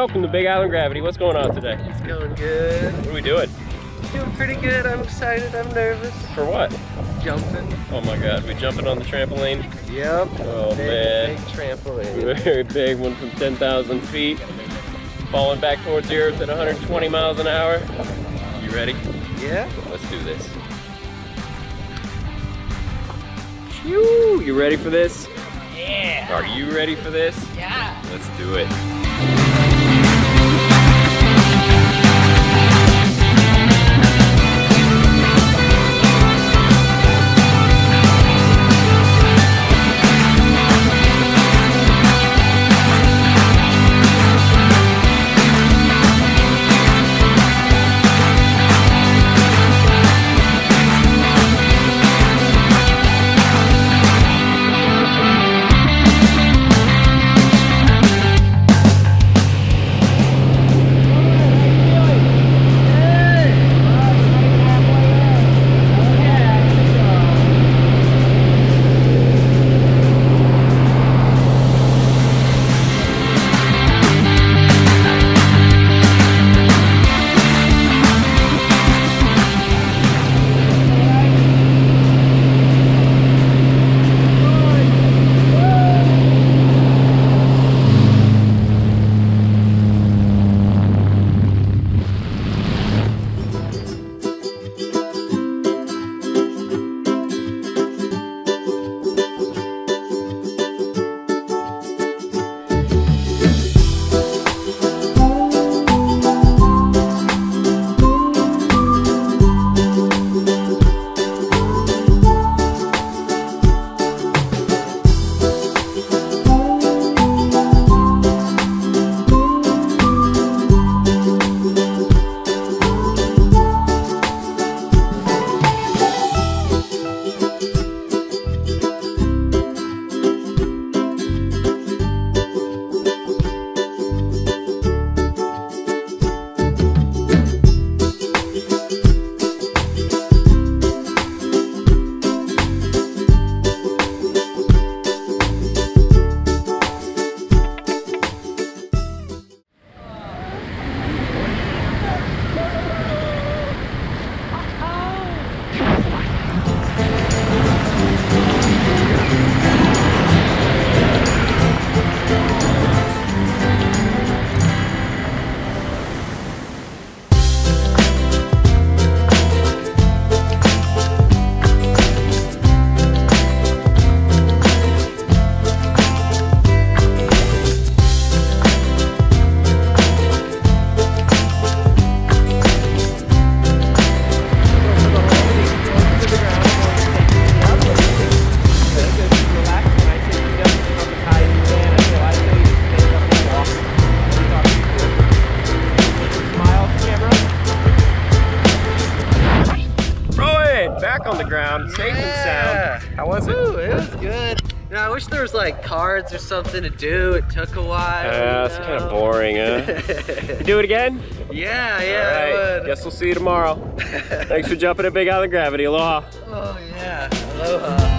welcome to Big Island Gravity. What's going on today? It's going good. What are we doing? Doing pretty good. I'm excited. I'm nervous. For what? Jumping. Oh my god, we jumping on the trampoline? Yep. Oh big, man. Big trampoline. Very big one from 10,000 feet. Falling back towards the earth at 120 miles an hour. You ready? Yeah. Let's do this. Phew, you ready for this? Yeah. Are you ready for this? Yeah. Let's do it. Back on the ground, safe yeah. and sound. How was it? Ooh, it was good. You know, I wish there was like cards or something to do. It took a while. Yeah, it's kind of boring, huh? you do it again? Yeah, yeah, All right. I would. Guess we'll see you tomorrow. Thanks for jumping at Big Island Gravity. Aloha. Oh yeah, aloha.